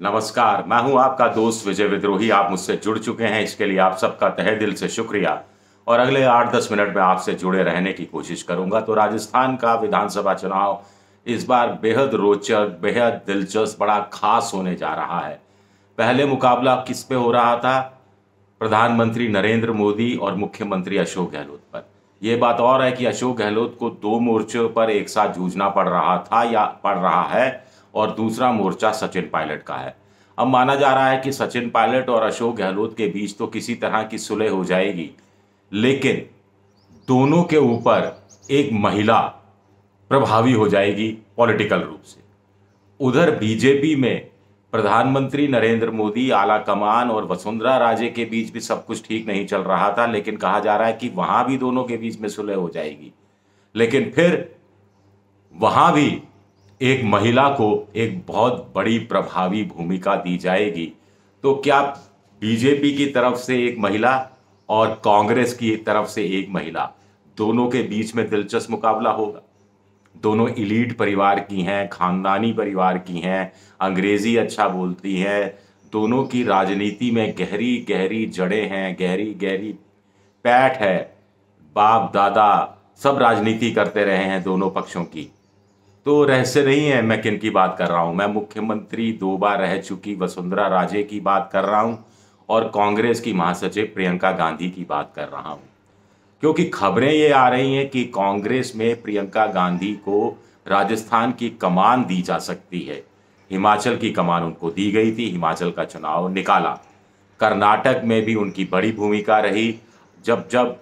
नमस्कार, मैं हूँ आपका दोस्त विजय विद्रोही। आप मुझसे जुड़ चुके हैं, इसके लिए आप सबका तहे दिल से शुक्रिया। और अगले आठ दस मिनट में आपसे जुड़े रहने की कोशिश करूँगा। तो राजस्थान का विधानसभा चुनाव इस बार बेहद रोचक, बेहद दिलचस्प, बड़ा खास होने जा रहा है। पहले मुकाबला किस पे हो रहा था? प्रधानमंत्री नरेंद्र मोदी और मुख्यमंत्री अशोक गहलोत पर। यह बात और है कि अशोक गहलोत को दो मोर्चों पर एक साथ जूझना पड़ रहा था या पड़ रहा है। और दूसरा मोर्चा सचिन पायलट का है। अब माना जा रहा है कि सचिन पायलट और अशोक गहलोत के बीच तो किसी तरह की सुलह हो जाएगी, लेकिन दोनों के ऊपर एक महिला प्रभावी हो जाएगी पॉलिटिकल रूप से। उधर बीजेपी में प्रधानमंत्री नरेंद्र मोदी, आला कमान और वसुंधरा राजे के बीच भी सब कुछ ठीक नहीं चल रहा था, लेकिन कहा जा रहा है कि वहाँ भी दोनों के बीच में सुलह हो जाएगी। लेकिन फिर वहाँ भी एक महिला को एक बहुत बड़ी प्रभावी भूमिका दी जाएगी। तो क्या बीजेपी की तरफ़ से एक महिला और कांग्रेस की तरफ़ से एक महिला, दोनों के बीच में दिलचस्प मुकाबला होगा? दोनों इलीट परिवार की हैं, खानदानी परिवार की हैं, अंग्रेज़ी अच्छा बोलती हैं, दोनों की राजनीति में गहरी गहरी जड़ें हैं गहरी गहरी पैठ है। बाप, दादा सब राजनीति करते रहे हैं दोनों पक्षों की। तो रहस्य नहीं है मैं किन की बात कर रहा हूँ। मैं मुख्यमंत्री दो बार रह चुकी वसुंधरा राजे की बात कर रहा हूँ और कांग्रेस की महासचिव प्रियंका गांधी की बात कर रहा हूँ। क्योंकि खबरें ये आ रही हैं कि कांग्रेस में प्रियंका गांधी को राजस्थान की कमान दी जा सकती है। हिमाचल की कमान उनको दी गई थी, हिमाचल का चुनाव निकाला। कर्नाटक में भी उनकी बड़ी भूमिका रही। जब जब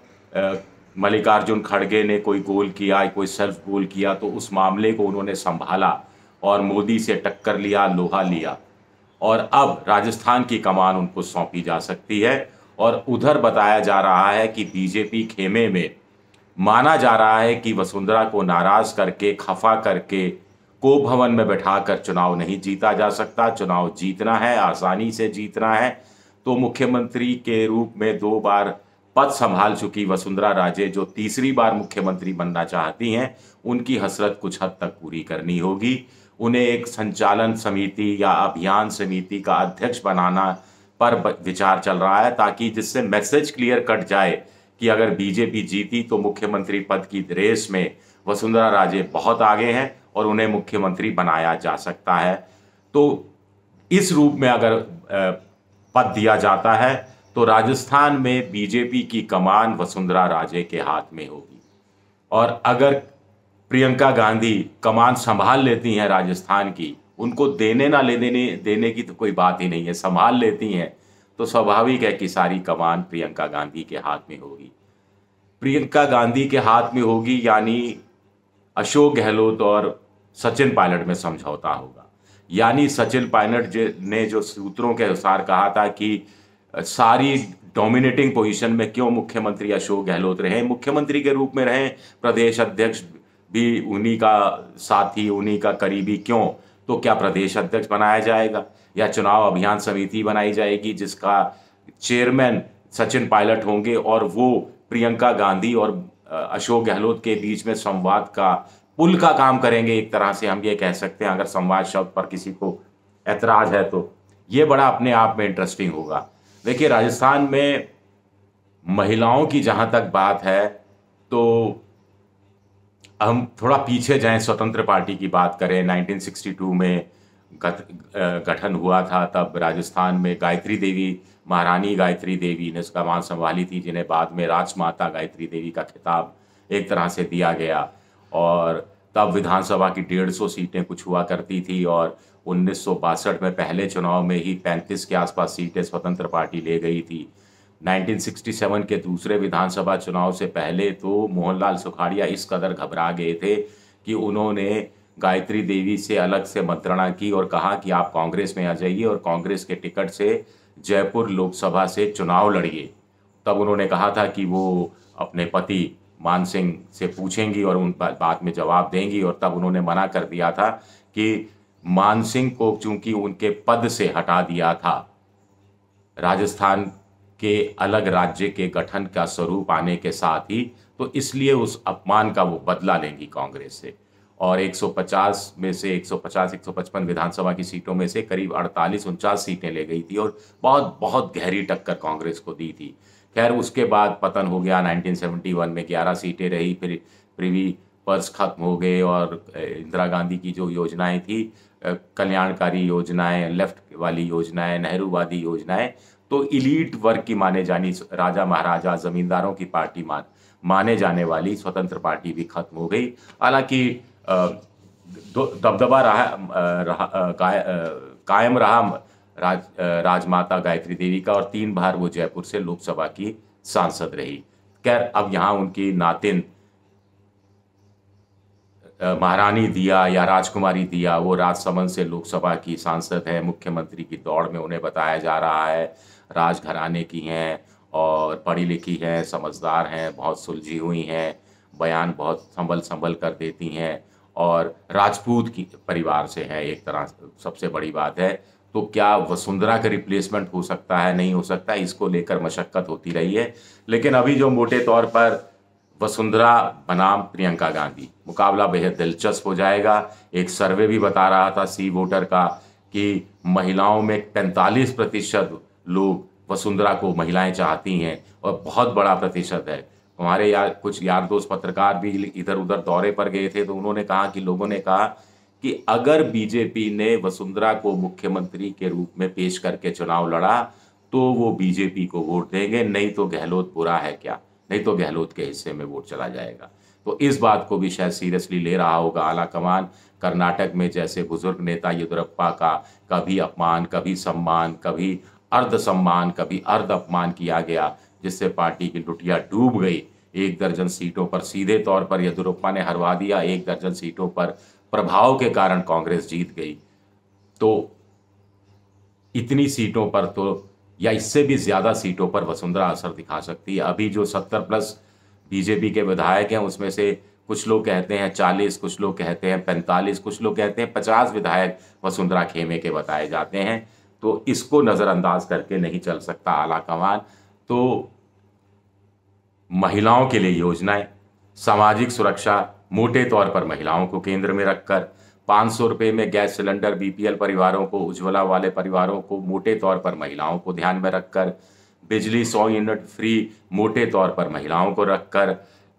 मल्लिकार्जुन खड़गे ने कोई गोल किया, कोई सेल्फ गोल किया तो उस मामले को उन्होंने संभाला और मोदी से टक्कर लिया, लोहा लिया। और अब राजस्थान की कमान उनको सौंपी जा सकती है और उधर बताया जा रहा है कि बीजेपी खेमे में माना जा रहा है कि वसुंधरा को नाराज़ करके, खफा करके को भवन में बैठाकर चुनाव नहीं जीता जा सकता। चुनाव जीतना है, आसानी से जीतना है। तो मुख्यमंत्री के रूप में दो बार पद संभाल चुकी वसुंधरा राजे, जो तीसरी बार मुख्यमंत्री बनना चाहती हैं, उनकी हसरत कुछ हद तक पूरी करनी होगी। उन्हें एक संचालन समिति या अभियान समिति का अध्यक्ष बनाना पर विचार चल रहा है, ताकि जिससे मैसेज क्लियर कट जाए कि अगर बीजेपी जीती तो मुख्यमंत्री पद की रेस में वसुंधरा राजे बहुत आगे हैं और उन्हें मुख्यमंत्री बनाया जा सकता है। तो इस रूप में अगर पद दिया जाता है तो राजस्थान में बीजेपी की कमान वसुंधरा राजे के हाथ में होगी। और अगर प्रियंका गांधी कमान संभाल लेती हैं राजस्थान की, उनको देने ना ले देने देने की तो कोई बात ही नहीं है, संभाल लेती हैं तो स्वाभाविक है कि सारी कमान प्रियंका गांधी के हाथ में होगी। प्रियंका गांधी के हाथ में होगी यानी अशोक गहलोत और सचिन पायलट में समझौता होगा। यानी सचिन पायलट ने जो सूत्रों के अनुसार कहा था कि सारी डोमिनेटिंग पोजीशन में क्यों मुख्यमंत्री अशोक गहलोत रहे? मुख्यमंत्री के रूप में रहे, प्रदेश अध्यक्ष भी उन्हीं का साथी, उन्हीं का करीबी क्यों? तो क्या प्रदेश अध्यक्ष बनाया जाएगा? या चुनाव अभियान समिति बनाई जाएगी जिसका चेयरमैन सचिन पायलट होंगे और वो प्रियंका गांधी और अशोक गहलोत के बीच में संवाद का, पुल का काम करेंगे एक तरह से हम ये कह सकते हैं। अगर संवाद शब्द पर किसी को ऐतराज है तो। ये बड़ा अपने आप में इंटरेस्टिंग होगा। देखिए, राजस्थान में महिलाओं की जहाँ तक बात है तो हम थोड़ा पीछे जाएँ, स्वतंत्र पार्टी की बात करें। 1962 में गठन हुआ था, तब राजस्थान में गायत्री देवी, महारानी गायत्री देवी ने उसका मान संभाली थी, जिन्हें बाद में राजमाता गायत्री देवी का खिताब एक तरह से दिया गया। और तब विधानसभा की डेढ़ सौ सीटें कुछ हुआ करती थी, और उन्नीस सौ बासठ में पहले चुनाव में ही 35 के आसपास सीटें स्वतंत्र पार्टी ले गई थी। 1967 के दूसरे विधानसभा चुनाव से पहले तो मोहनलाल सुखाड़िया इस कदर घबरा गए थे कि उन्होंने गायत्री देवी से अलग से मंत्रणा की और कहा कि आप कांग्रेस में आ जाइए और कांग्रेस के टिकट से जयपुर लोकसभा से चुनाव लड़िए। तब उन्होंने कहा था कि वो अपने पति मान सिंह से पूछेंगी और उन बात में जवाब देंगी और तब उन्होंने मना कर दिया था कि मान सिंह को चूँकि उनके पद से हटा दिया था। राजस्थान के अलग राज्य के गठन का स्वरूप आने के साथ ही तो इसलिए उस अपमान का वो बदला लेंगी कांग्रेस से। और 150 में से 150 155 विधानसभा की सीटों में से करीब अड़तालीस, उनचास सीटें ले गई थी और बहुत बहुत गहरी टक्कर कांग्रेस को दी थी। खैर, उसके बाद पतन हो गया 1971 में 11 सीटें रही, फिर प्रिवी पर्स खत्म हो गए और इंदिरा गांधी की जो योजनाएँ थी कल्याणकारी योजनाएँ लेफ़्ट वाली योजनाएँ नेहरूवादी योजनाएँ तो इलीट वर्ग की माने जानी राजा महाराजा जमींदारों की पार्टी मान माने जाने वाली स्वतंत्र पार्टी भी खत्म हो गई। हालाँकि दबदबा रहा, रहा कायम रहा राज राजमाता गायत्री देवी का और तीन बार वो जयपुर से लोकसभा की सांसद रही। खैर अब यहाँ उनकी नातिन महारानी दिया या राजकुमारी दिया, वो राजसमंद से लोकसभा की सांसद है, मुख्यमंत्री की दौड़ में उन्हें बताया जा रहा है। राजघराने की हैं और पढ़ी लिखी हैं, समझदार हैं, बहुत सुलझी हुई हैं, बयान बहुत संभल संभल कर देती हैं और राजपूत की परिवार से है, एक तरह सबसे बड़ी बात है। तो क्या वसुंधरा का रिप्लेसमेंट हो सकता है? नहीं हो सकता, इसको लेकर मशक्क़त होती रही है। लेकिन अभी जो मोटे तौर पर वसुंधरा बनाम प्रियंका गांधी। मुकाबला बेहद दिलचस्प हो जाएगा। एक सर्वे भी बता रहा था सी वोटर का कि महिलाओं में पैंतालीस प्रतिशत लोग वसुंधरा को महिलाएँ चाहती हैं और बहुत बड़ा प्रतिशत है। हमारे यार, कुछ यार दोस्त पत्रकार भी इधर उधर दौरे पर गए थे तो उन्होंने कहा कि लोगों ने कहा कि अगर बीजेपी ने वसुंधरा को मुख्यमंत्री के रूप में पेश करके चुनाव लड़ा तो वो बीजेपी को वोट देंगे, नहीं तो गहलोत बुरा है क्या? नहीं तो गहलोत के हिस्से में वोट चला जाएगा। तो इस बात को भी शायद सीरियसली ले रहा होगा आला कमान। कर्नाटक में जैसे बुज़ुर्ग नेता येदुरप्पा का कभी अपमान, कभी सम्मान, कभी अर्ध सम्मान कभी अर्ध अपमान किया गया, जिससे पार्टी की लुटिया डूब गई। एक दर्जन सीटों पर सीधे तौर पर येदुरप्पा ने हरवा दिया, एक दर्जन सीटों पर प्रभाव के कारण कांग्रेस जीत गई। तो इतनी सीटों पर तो या इससे भी ज़्यादा सीटों पर वसुंधरा असर दिखा सकती है। अभी जो सत्तर प्लस बीजेपी के विधायक हैं, उसमें से कुछ लोग कहते हैं चालीस, कुछ लोग कहते हैं पैंतालीस, कुछ लोग कहते हैं पचास विधायक वसुंधरा खेमे के बताए जाते हैं। तो इसको नज़रअंदाज करके नहीं चल सकता आला कमान तो महिलाओं के लिए योजनाएँ, सामाजिक सुरक्षा, मोटे तौर पर महिलाओं को केंद्र में रखकर पाँच सौ रुपये में गैस सिलेंडर बीपीएल परिवारों को, उज्ज्वला वाले परिवारों को, मोटे तौर पर महिलाओं को ध्यान में रखकर, बिजली सौ यूनिट फ्री, मोटे तौर पर महिलाओं को रखकर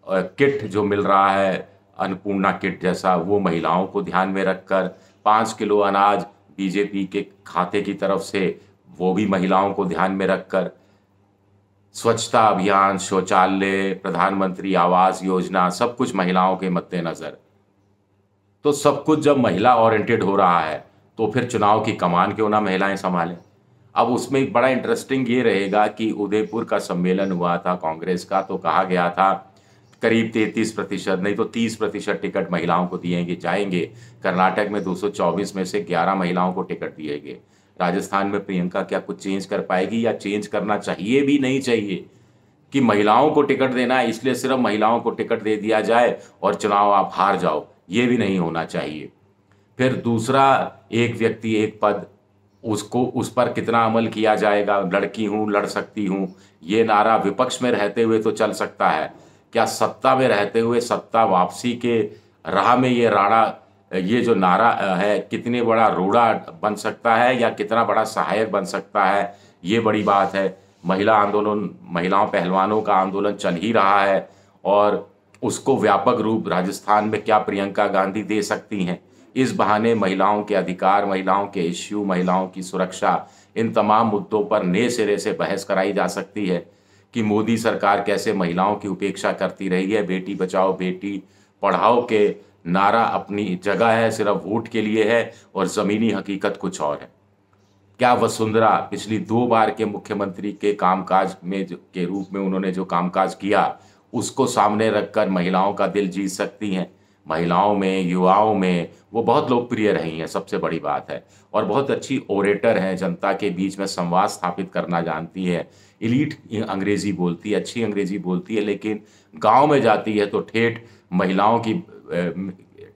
किट जो मिल रहा है, अन्नपूर्णा किट जैसा, वो महिलाओं को ध्यान में रखकर, पाँच किलो अनाज बीजेपी के खाते की तरफ़ से, वो भी महिलाओं को ध्यान में रखकर। स्वच्छता अभियान, शौचालय, प्रधानमंत्री आवास योजना, सब कुछ महिलाओं के मद्देनज़र। तो सब कुछ जब महिला ओरिएंटेड हो रहा है तो फिर चुनाव की कमान क्यों ना महिलाएँ संभालें? अब उसमें बड़ा इंटरेस्टिंग ये रहेगा कि उदयपुर का सम्मेलन हुआ था, कांग्रेस का तो कहा गया था, करीब तैतीस प्रतिशत, नहीं तो तीस प्रतिशत टिकट महिलाओं को दिएँगे जाएँगे। कर्नाटक में 224 में से 11 महिलाओं को टिकट दिए गए। राजस्थान में प्रियंका क्या कुछ चेंज कर पाएगी या चेंज करना चाहिए भी नहीं चाहिए? कि महिलाओं को टिकट देना है, इसलिए सिर्फ़ महिलाओं को टिकट दे दिया जाए और चुनाव आप हार जाओ। ये भी नहीं होना चाहिए। फिर दूसरा एक व्यक्ति, एक पद, उसको, उस पर कितना अमल किया जाएगा? लड़की हूँ, लड़ सकती हूँ। ये नारा विपक्ष में रहते हुए तो चल सकता है। क्या सत्ता में रहते हुए सत्ता वापसी के राह में ये राड़ा ये जो नारा है, कितने बड़ा रोड़ा बन सकता है या कितना बड़ा सहायक बन सकता है? ये बड़ी बात है। महिला आंदोलन, महिलाओं, पहलवानों का आंदोलन चल ही रहा है और उसको व्यापक रूप राजस्थान में क्या प्रियंका गांधी दे सकती हैं? इस बहाने महिलाओं के अधिकार, महिलाओं के इश्यू महिलाओं की सुरक्षा, इन तमाम मुद्दों पर नए सिरे से बहस कराई जा सकती है कि मोदी सरकार कैसे महिलाओं की उपेक्षा करती रही है? बेटी बचाओ बेटी, पढ़ाओ के नारा अपनी जगह है, सिर्फ़ वोट के लिए है और ज़मीनी हकीकत कुछ और है। क्या वसुंधरा पिछली दो बार के मुख्यमंत्री के कामकाज में के रूप में उन्होंने जो कामकाज किया उसको सामने रखकर महिलाओं का दिल जीत सकती हैं। महिलाओं में, युवाओं में वो बहुत लोकप्रिय रही हैं, सबसे बड़ी बात है। और बहुत अच्छी ओरेटर हैं, जनता के बीच में संवाद स्थापित करना जानती है। इलीट अंग्रेज़ी बोलती है, अच्छी अंग्रेज़ी बोलती है, लेकिन गाँव में जाती है तो ठेठ महिलाओं की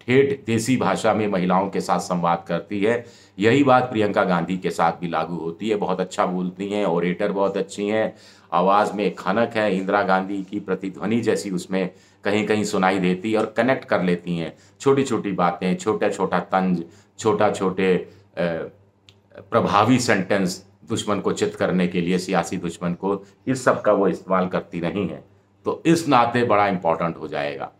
ठेठ देसी भाषा में महिलाओं के साथ संवाद करती है। यही बात प्रियंका गांधी के साथ भी लागू होती है। बहुत अच्छा बोलती हैं, ओरेटर बहुत अच्छी हैं, आवाज़ में खनक है, इंदिरा गांधी की प्रतिध्वनि जैसी उसमें कहीं कहीं सुनाई देती है और कनेक्ट कर लेती हैं। छोटी छोटी बातें छोटा छोटा तंज छोटा छोटे प्रभावी सेंटेंस दुश्मन को चित करने के लिए, सियासी दुश्मन को, इस सब का वो इस्तेमाल करती नहीं है। तो इस नाते बड़ा इंपॉर्टेंट हो जाएगा।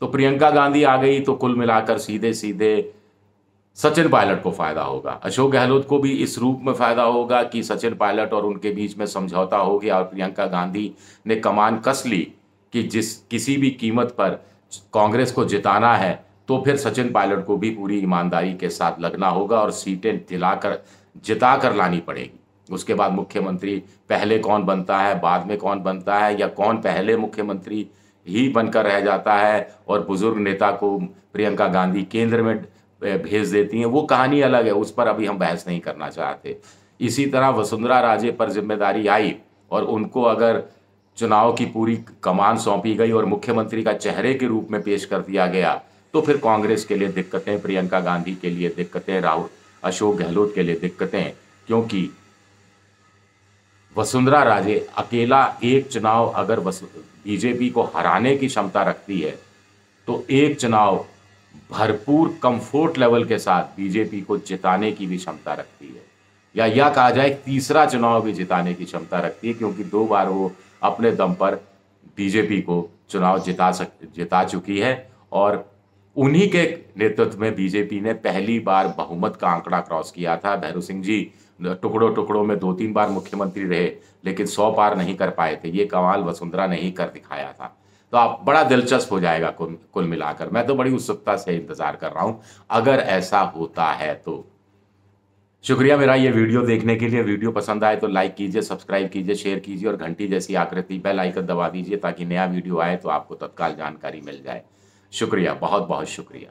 तो प्रियंका गांधी आ गई तो कुल मिलाकर सीधे सीधे सचिन पायलट को फ़ायदा होगा। अशोक गहलोत को भी इस रूप में फ़ायदा होगा कि सचिन पायलट और उनके बीच में समझौता हो गया और प्रियंका गांधी ने कमान कस ली कि जिस किसी भी कीमत पर कांग्रेस को जिताना है तो फिर सचिन पायलट को भी पूरी ईमानदारी के साथ लगना होगा और सीटें दिलाकर जिता कर लानी पड़ेगी। उसके बाद मुख्यमंत्री पहले कौन बनता है, बाद में कौन बनता है, या कौन पहले मुख्यमंत्री ही बनकर रह जाता है और बुज़ुर्ग नेता को प्रियंका गांधी केंद्र में भेज देती हैं। वो कहानी अलग है, उस पर अभी हम बहस नहीं करना चाहते। इसी तरह वसुंधरा राजे पर ज़िम्मेदारी आई और उनको अगर चुनाव की पूरी कमान सौंपी गई और मुख्यमंत्री का चेहरे के रूप में पेश कर दिया गया तो फिर कांग्रेस के लिए दिक्कतें, प्रियंका गांधी के लिए दिक्कतें, राहुल, अशोक गहलोत के लिए दिक्कतें, क्योंकि वसुंधरा राजे, अकेला एक चुनाव अगर बीजेपी को हराने की क्षमता रखती है तो एक चुनाव भरपूर कंफर्ट लेवल के साथ बीजेपी को जिताने की भी क्षमता रखती है। या यह कहा जाए, तीसरा चुनाव भी जिताने की क्षमता रखती है, क्योंकि दो बार वो अपने दम पर बीजेपी को चुनाव जिता सक, जिता चुकी है और उन्हीं के नेतृत्व में बीजेपी ने पहली बार बहुमत का आंकड़ा क्रॉस किया था। भैरू सिंह जी टुकड़ों टुकड़ों में दो तीन बार मुख्यमंत्री रहे, लेकिन सौ पार नहीं कर पाए थे। ये कमाल वसुंधरा ने ही कर दिखाया था। तो आप बड़ा दिलचस्प हो जाएगा कुल कुल मिलाकर। मैं तो बड़ी उत्सुकता से इंतज़ार कर रहा हूँ। अगर ऐसा होता है तो। शुक्रिया मेरा ये वीडियो देखने के लिए। वीडियो पसंद आए तो लाइक कीजिए, सब्सक्राइब कीजिए, शेयर कीजिए और घंटी जैसी आकृति बेल आइकन दबा दीजिए ताकि नया वीडियो आए तो आपको तत्काल जानकारी मिल जाए। शुक्रिया बहुत बहुत शुक्रिया।